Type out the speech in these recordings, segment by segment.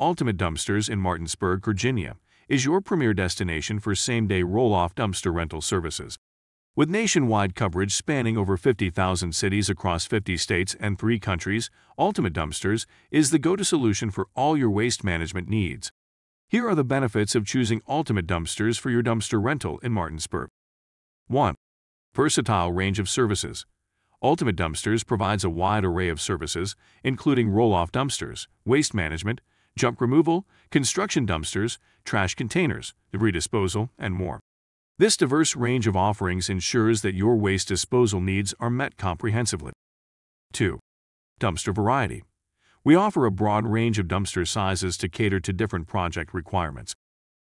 Ultimate Dumpsters in Martinsburg, Virginia, is your premier destination for same-day roll-off dumpster rental services. With nationwide coverage spanning over 50,000 cities across 50 states and three countries, Ultimate Dumpsters is the go-to solution for all your waste management needs. Here are the benefits of choosing Ultimate Dumpsters for your dumpster rental in Martinsburg. 1. Versatile range of services. Ultimate Dumpsters provides a wide array of services, including roll-off dumpsters, waste management, junk removal, construction dumpsters, trash containers, debris disposal, and more. This diverse range of offerings ensures that your waste disposal needs are met comprehensively. 2. Dumpster variety. We offer a broad range of dumpster sizes to cater to different project requirements.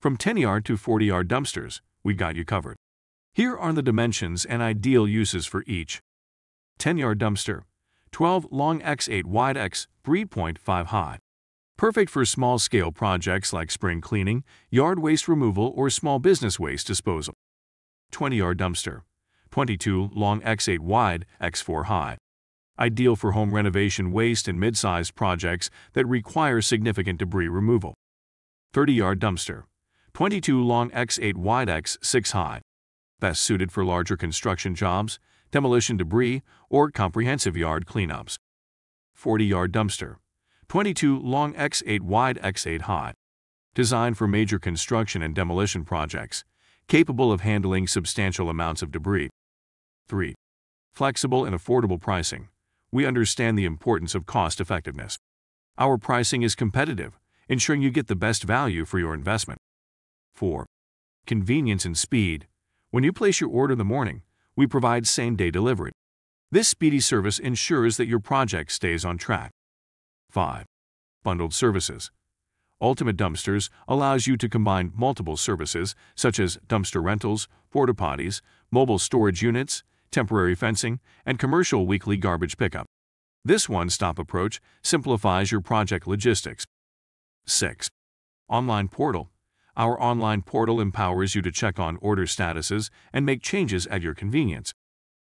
From 10-yard to 40-yard dumpsters, we got you covered. Here are the dimensions and ideal uses for each. 10-yard dumpster, 12 long x 8 wide x 3.5 high. Perfect for small-scale projects like spring cleaning, yard waste removal, or small business waste disposal. 20-yard dumpster, 22 long x8 wide, x4 high. Ideal for home renovation waste and mid-sized projects that require significant debris removal. 30-yard dumpster, 22 long x8 wide x6 high. Best suited for larger construction jobs, demolition debris, or comprehensive yard cleanups. 40-yard dumpster, 22 long x8 wide x8 high. Designed for major construction and demolition projects, capable of handling substantial amounts of debris. 3. Flexible and affordable pricing. We understand the importance of cost effectiveness. Our pricing is competitive, ensuring you get the best value for your investment. 4. Convenience and speed. When you place your order in the morning, we provide same day delivery. This speedy service ensures that your project stays on track. 5. Bundled services. Ultimate Dumpsters allows you to combine multiple services such as dumpster rentals, porta potties, mobile storage units, temporary fencing, and commercial weekly garbage pickup. This one-stop approach simplifies your project logistics. 6. Online Portal. Our online portal empowers you to check on order statuses and make changes at your convenience.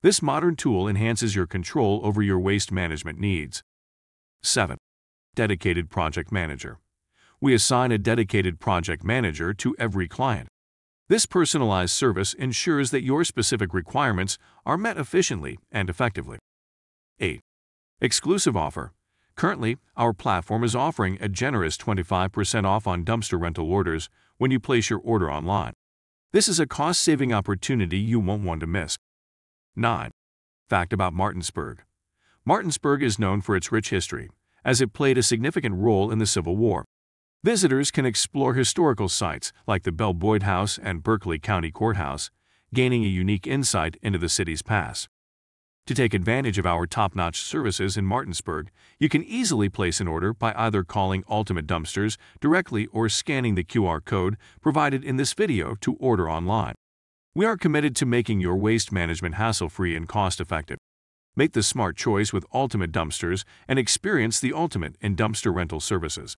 This modern tool enhances your control over your waste management needs. 7 dedicated project manager. We assign a dedicated project manager to every client. This personalized service ensures that your specific requirements are met efficiently and effectively. 8. Exclusive offer. Currently, our platform is offering a generous 25% off on dumpster rental orders when you place your order online. This is a cost-saving opportunity you won't want to miss. 9. Fact about Martinsburg. Martinsburg is known for its rich history, as it played a significant role in the Civil War. Visitors can explore historical sites like the Belle Boyd House and Berkeley County Courthouse, gaining a unique insight into the city's past. To take advantage of our top-notch services in Martinsburg, you can easily place an order by either calling Ultimate Dumpsters directly or scanning the QR code provided in this video to order online. We are committed to making your waste management hassle-free and cost-effective. Make the smart choice with Ultimate Dumpsters and experience the ultimate in dumpster rental services.